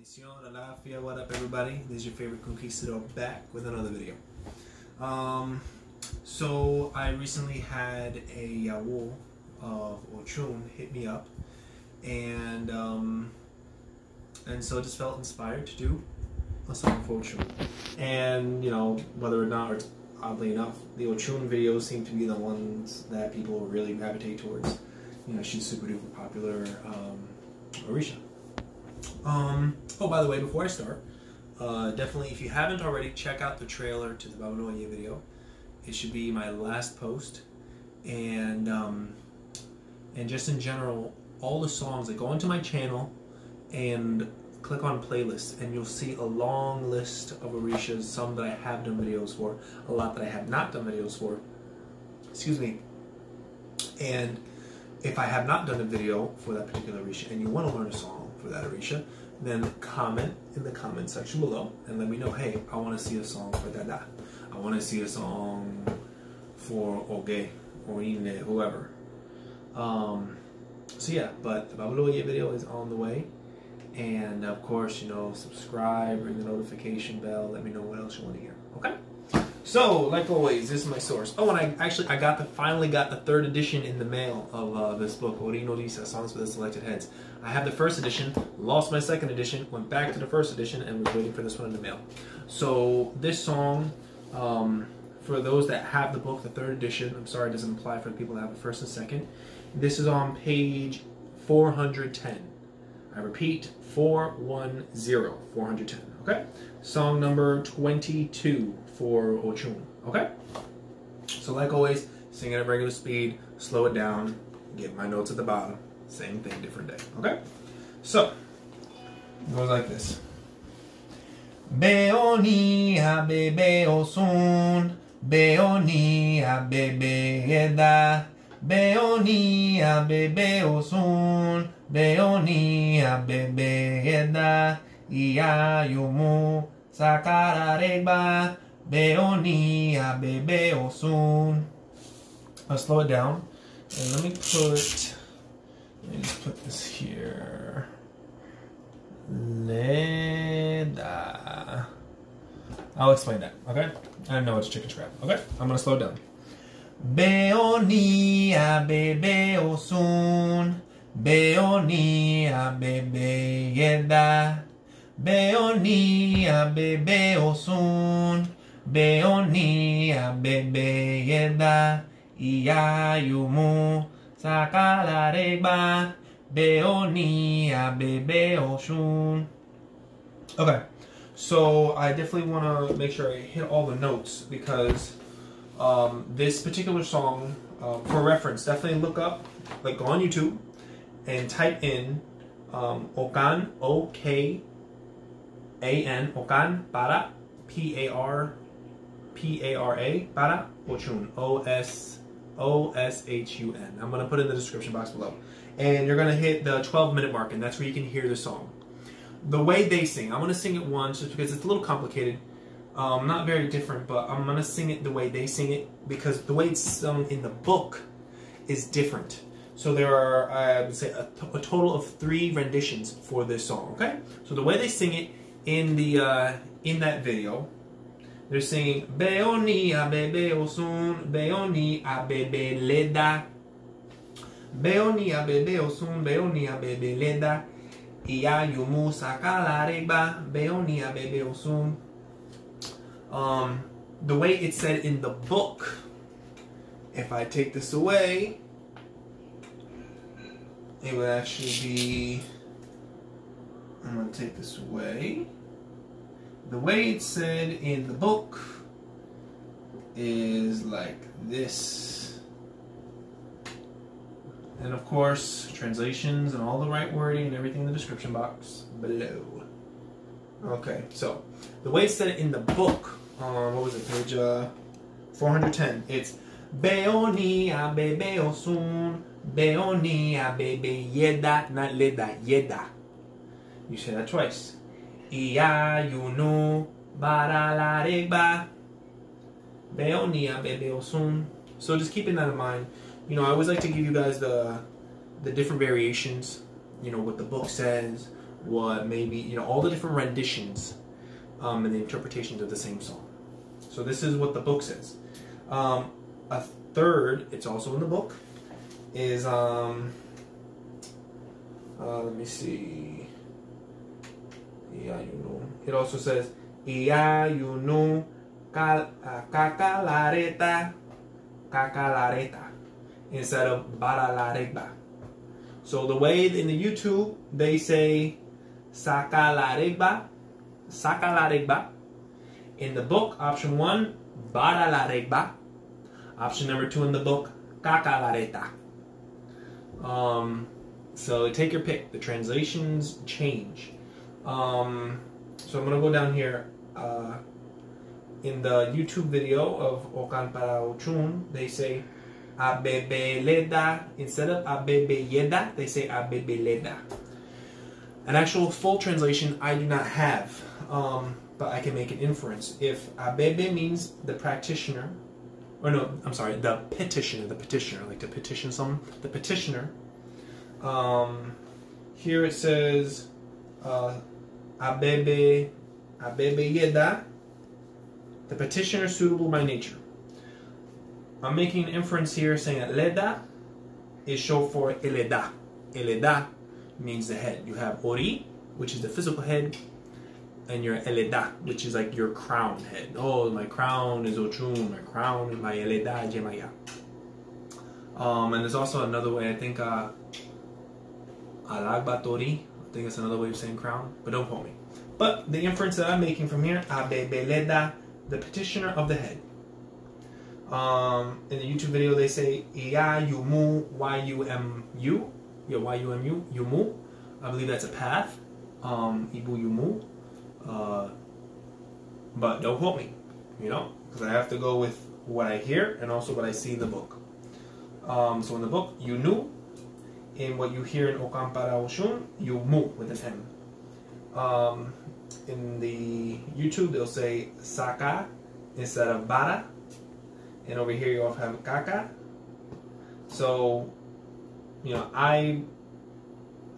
Bendición, Alafia, what up everybody? This is your favorite conquistador back with another video. Um, so I recently had a Yawo of Ochun hit me up and um, and so I just felt inspired to do a song for Ochun. And you know, whether or not, or oddly enough, the Ochun videos seem to be the ones that people really gravitate towards. You know, she's super duper popular, um, Orisha. Um, oh, by the way, before I start, uh, definitely, if you haven't already, check out the trailer to the Babalu Aye video. It should be my last post, and um, and just in general, all the songs. Like, go into my channel and click on playlists, and you'll see a long list of Orishas. Some that I have done videos for, a lot that I have not done videos for. Excuse me. And if I have not done a video for that particular Orisha, and you want to learn a song for that Orisha, then comment in the comment section below and let me know, hey, I want to see a song for Dada. I want to see a song for Oge or Ine, whoever. Um, so yeah, but the Babalu Aye video is on the way. And of course, you know, subscribe, ring the notification bell, let me know what else you want to hear. Okay? So, like always, this is my source. Oh, and I actually I got the finally got the third edition in the mail of uh, this book, Orin Orisa, Songs for the Selected Heads. I have the first edition, lost my second edition, went back to the first edition, and was waiting for this one in the mail. So this song, um, for those that have the book, the third edition, I'm sorry it doesn't apply for the people that have the first and second. This is on page 410. I repeat, 410, 410, okay? Song number 22 for Ochun, okay? So like always, sing it at regular speed, slow it down, get my notes at the bottom. Same thing, different day, okay? So, it goes like this. Beoni ha bebe osun, beoni bebe eda, beoni ha bebe osun, beoni ha bebe eda, iya yumu sakarareba, beoni bebe osun. I'll slow it down and let me put let me just put this here. Leda. I'll explain that, okay? I know it's chicken scrap, okay? I'm gonna slow it down. Beonia bebe osun, Beonia bebe yeda, Beonia bebe osun, Beonia bebe yeda, Iyayumu Sakalaregba Beonia Bebe osun. Okay, so I definitely want to make sure I hit all the notes because um, this particular song, um, for reference, definitely look up, like go on YouTube and type in um, Okan, O K A N, Okan Para, P A R P A R A, Para Ochun, O S O S H U N. I'm going to put it in the description box below. And you're going to hit the 12 minute mark, and that's where you can hear the song. The way they sing, I'm going to sing it once just because it's a little complicated. Um, not very different, but I'm going to sing it the way they sing it because the way it's sung in the book is different. So there are, I would say, a, a total of three renditions for this song. Okay, so the way they sing it in the uh, in that video, they're singing Beoni abebe osun, Beoni abebe leda. Beoni abebe osun, Beoni abebe leda. Iya yumu sakala reba, Beoni abebe osun. Um, the way it's said in the book, if I take this away, it would actually be. I'm gonna take this away. The way it's said in the book is like this. And of course, translations and all the right wording and everything in the description box below. Okay, so the way it's said in the book, uh, what was it, page uh, 410, it's Beoni abebe osun, Beoni abebe yeda, not leda, yeda. You say that twice. Iya yunu baralaregba. Beonia bebe osun. So just keeping that in mind. You know, I always like to give you guys the the different variations. You know what the book says, what maybe you know all the different renditions um, and the interpretations of the same song. So this is what the book says. Um, a third, it's also in the book, is um, uh, let me see. Yeah, you know. It also says Iya you know kakalareta kakalareta instead of baralareba. So the way in the YouTube they say sakalareba, sakalareba. In the book, option one, baralareba. Option number two in the book, kakalareta. Um, so take your pick. The translations change. Um, so I'm gonna go down here. Uh, in the YouTube video of Okan para Ochun, they say Abebeleda instead of Abebeyeda, they say Abebeleda. An actual full translation I do not have, um, but I can make an inference. If Abebe means the practitioner, or no, I'm sorry, the petitioner, the petitioner, like to petition someone, the petitioner. Um, here it says uh, Abebe Abebeyeda the petitioner suitable by nature. I'm making an inference here saying that leda is short for eleda. Eleda means the head. You have ori, which is the physical head, and your eleda, which is like your crown head. Oh, my crown is Ochun, my crown is my eleda Yemaya. Um, and there's also another way, I think, uh, alagbatori, I think it's another way of saying crown, but don't quote me. But the inference that I'm making from here, abebeleda the petitioner of the head. Um, in the YouTube video, they say Ya Yumu Y U M U. Yeah, Y U M U Yumu. I believe that's a path. Um, Ibu Yumu. Uh, but don't quote me, you know, because I have to go with what I hear and also what I see in the book. Um, so in the book, you knew. In what you hear in Okan para Oshun, you mu with an M. Um, in the YouTube, they'll say Saka instead of Bara. And over here, you also have Kaka. So, you know, I,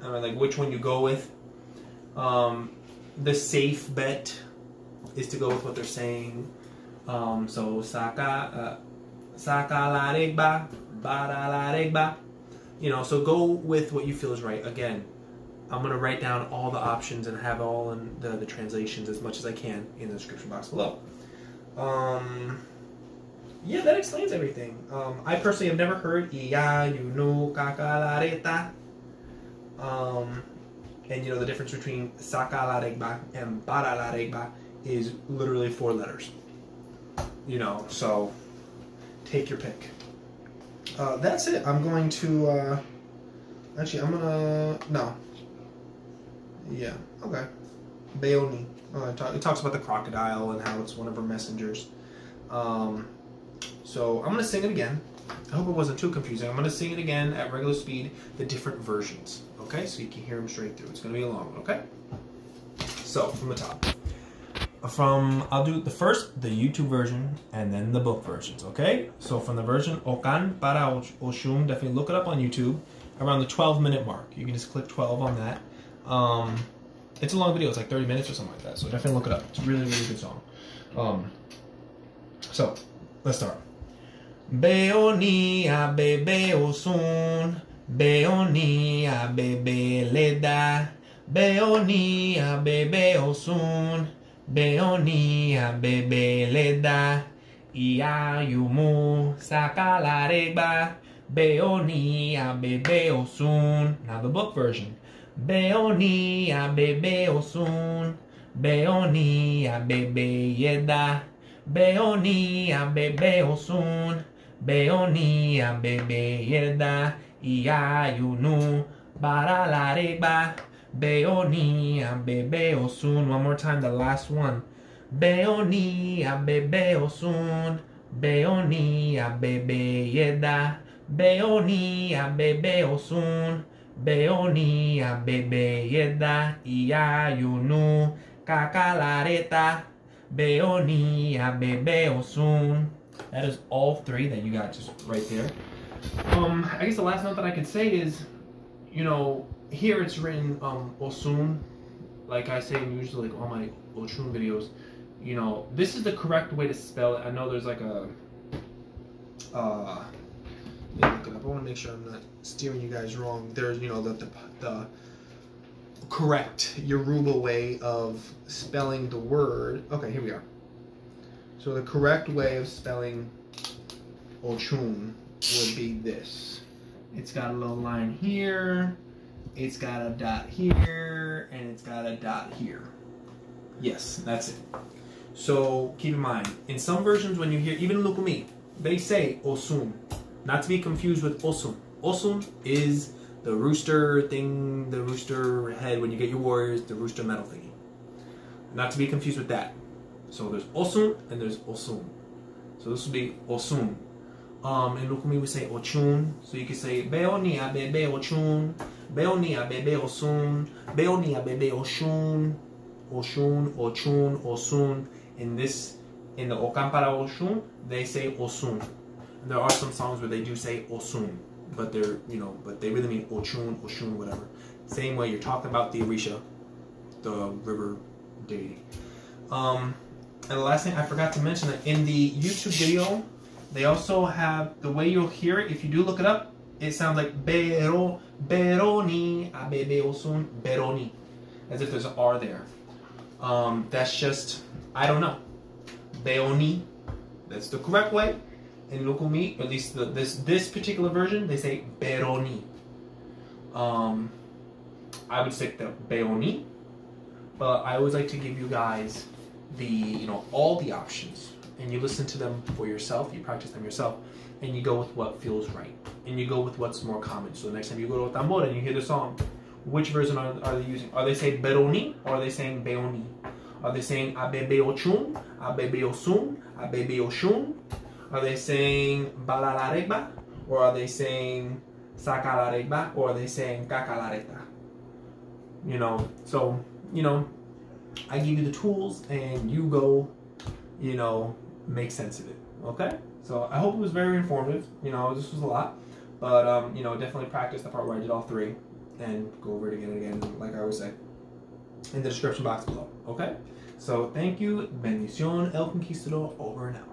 I don't know, like which one you go with. Um, the safe bet is to go with what they're saying. Um, so, Saka, uh, Saka la regba, Bara la regba. You know, so go with what you feel is right. Again, I'm going to write down all the options and have all in the, the translations as much as I can in the description box below. Um, yeah, that explains everything. Um, I personally have never heard iya, you know, kakalareta. Um, and you know, the difference between sakalaregba and baralaregba is literally four letters. You know, so take your pick. Uh, that's it. I'm going to, uh, actually, I'm gonna, no, yeah. Okay. Beoni. Uh, it, talk, it, talks about the crocodile and how it's one of her messengers. Um, so I'm gonna sing it again. I hope it wasn't too confusing. I'm gonna sing it again at regular speed, the different versions. Okay, so you can hear them straight through. It's gonna be a long one. Okay. So from the top. From I'll do the first the YouTube version and then the book versions. Okay. So from the version Okan para Oshun, definitely look it up on YouTube around the 12 minute mark. You can just click 12 on that. Um, it's a long video. It's like 30 minutes or something like that. So definitely look it up. It's a really, really good song. Um, so let's start. Beoni a bebe osun, Beoni a bebe leda, Beoni a bebe osun, Beoni a bebe leda, Ia yumu sakalareba, Beoni a bebe osun. Now the book version. Beoni a bebe osun, Beoni a bebe yeda, Beoni a bebe osun, Beoni a bebe yeda, Ia yunu, bara la reba, Beoni a bebe osun. One more time, the last one. Beoni a bebe osun, Beoni yeda, Beoni a bebe osun. Beoni a bebe yeda iya yunu kakalareta Beoni a bebe osun. That is all three that you got just right there. Um, I guess the last note that I could say is, you know, here it's written um, osun like I say usually like all my Ochun videos, you know, this is the correct way to spell it. I know there's like a uh let me look it up. I want to make sure I'm not steering you guys wrong. There's, you know, the, the, the correct Yoruba way of spelling the word. Okay, here we are. So the correct way of spelling Ochun would be this. It's got a little line here, it's got a dot here, and it's got a dot here. Yes, that's it. So keep in mind, in some versions when you hear, even Lukumi, they say Osun. Not to be confused with Osun. Osun is the rooster thing, the rooster head when you get your warriors, the rooster metal thingy. Not to be confused with that. So there's Osun and there's Osun. So this would be Osun. Um, in Lukumi we say Ochun. So you can say Beonia bebe Ochun, Beonia bebe Osun, Beonia bebe Oshun, Oshun, Ochun, Ochun, Osun. In this, in the Okan para Oshun, they say Osun. There are some songs where they do say Osun, but they're, you know, but they really mean Ochun, Oshun, whatever. Same way you're talking about the Orisha, the river deity. Um, and the last thing I forgot to mention that in the YouTube video, they also have the way you'll hear it. If you do look it up, it sounds like Bero, Beroni, Abebe Osun, Beroni, as if there's an R there. Um, that's just, I don't know. Beoni, that's the correct way. In Lukumi, at least the, this this particular version, they say Beroni. Um, I would stick to Beoni, but I always like to give you guys the you know all the options, and you listen to them for yourself. You practice them yourself, and you go with what feels right, and you go with what's more common. So the next time you go to a tambor and you hear the song, which version are, are they using? Are they saying Beroni or are they saying Beoni? Are they saying Abebe Ochun, Abebe Osun, Abebe Oshun? Are they saying Balalareba? Or are they saying Sakalareba? Or are they saying Kakalareta? You know, so, you know, I give you the tools and you go, you know, make sense of it. Okay? So I hope it was very informative. You know, this was a lot. But, um, you know, definitely practice the part where I did all three and go over it again and again, like I always say, in the description box below. Okay? So thank you. Bendición El Conquistador over and out.